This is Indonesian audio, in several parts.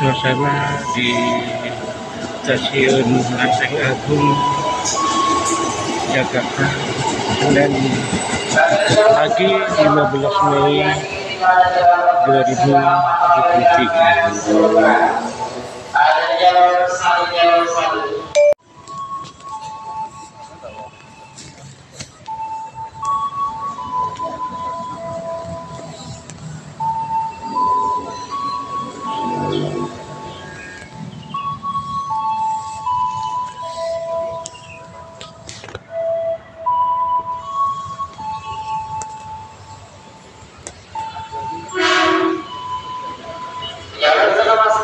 suasana di stasiun Lenteng Agung Jakarta. Senin pagi 15 Mei 2023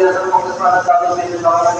dia terfokus pada satu pintu nomor.